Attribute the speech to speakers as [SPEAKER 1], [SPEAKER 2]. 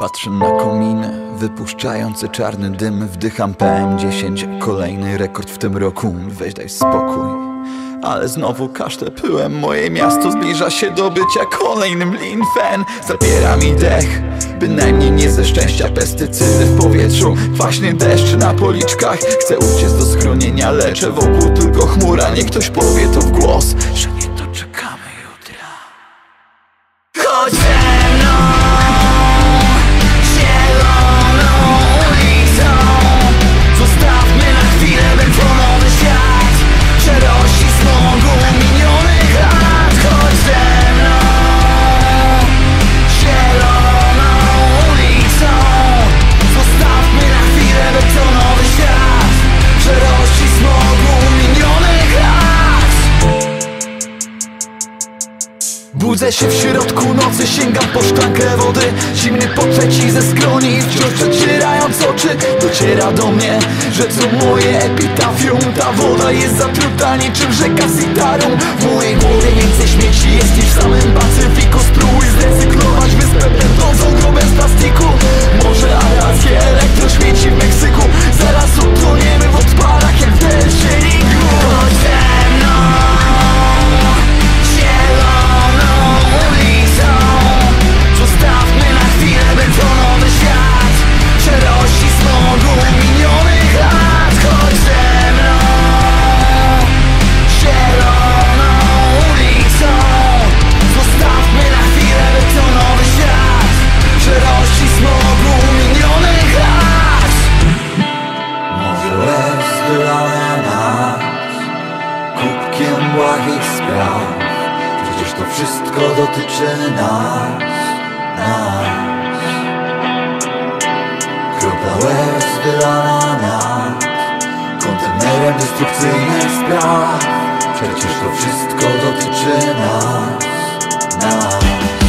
[SPEAKER 1] Patrzę na kominy wypuszczające czarny dym. Wdycham PM10, kolejny rekord w tym roku. Weź daj spokój. Ale znowu kaszle pyłem Moje miasto zbliża się do bycia kolejnym linfen Zabiera mi dech Bynajmniej nie ze szczęścia. Pestycydy w powietrzu Kwaśny deszcz na policzkach. Chcę uciec do schronienia Leczę wokół tylko chmura. Niech ktoś powie to w głos Budzę się w środku nocy, sięgam po szklankę wody. Zimny potrzeci ze skroni, wciąż przecierając oczy. Dociera do mnie, że co moje epitafium. Ta woda jest zatruta niczym rzeka z W mojej głowie więcej śmieci jest niż w samym wszystko dotyczy nas, nas. Kropla łez wylana nad kontenerem destrukcyjnych spraw. Przecież to wszystko dotyczy nas, nas